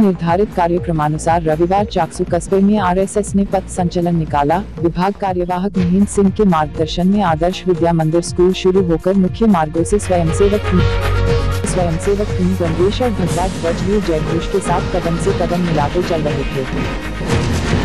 निर्धारित कार्यक्रमानुसार रविवार चाकसू कस्बे में आरएसएस ने पथ संचलन निकाला। विभाग कार्यवाहक महेंद्र सिंह के मार्गदर्शन में आदर्श विद्या मंदिर स्कूल शुरू होकर मुख्य मार्गों से स्वयंसेवक स्वयंसेवक टीम गंगेश और भगवान ध्वज जयघोष के साथ कदम से कदम मिलाते चल रहे थे।